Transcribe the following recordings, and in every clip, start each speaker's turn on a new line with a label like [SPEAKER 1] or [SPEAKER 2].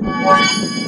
[SPEAKER 1] Wow.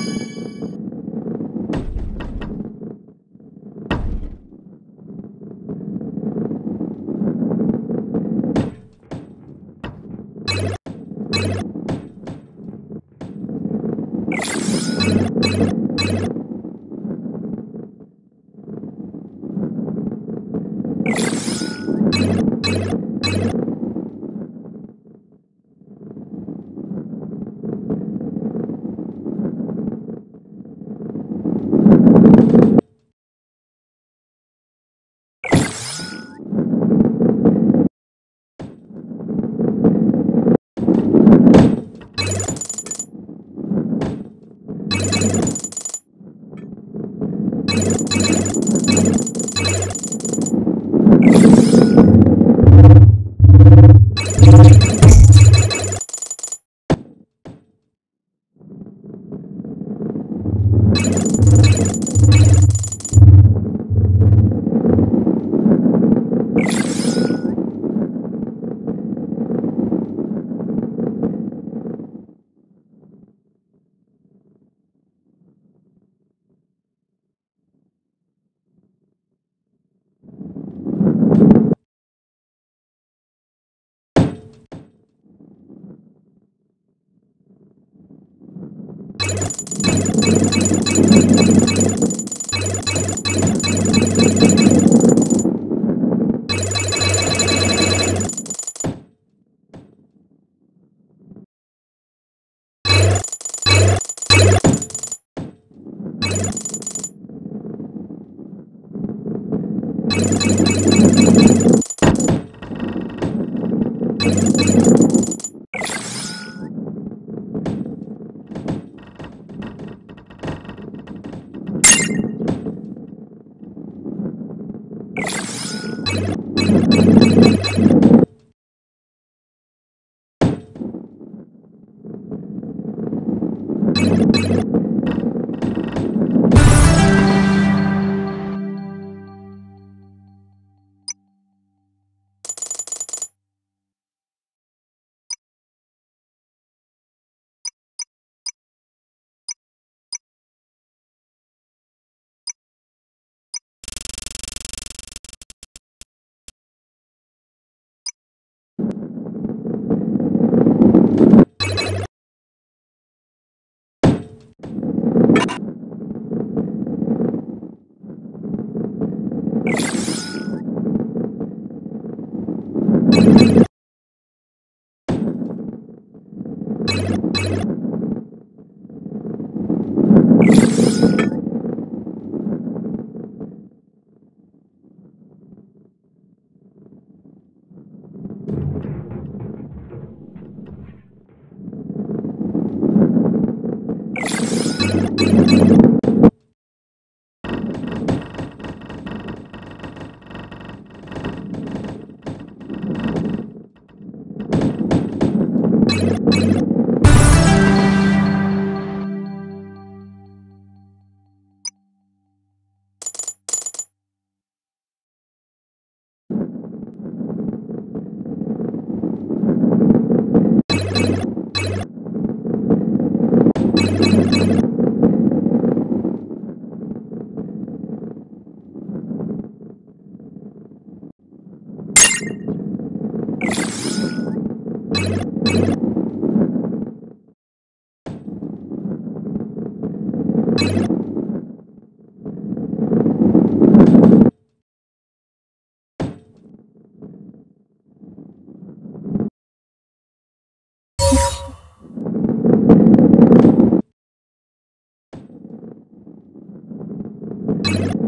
[SPEAKER 1] Thank you.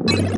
[SPEAKER 2] you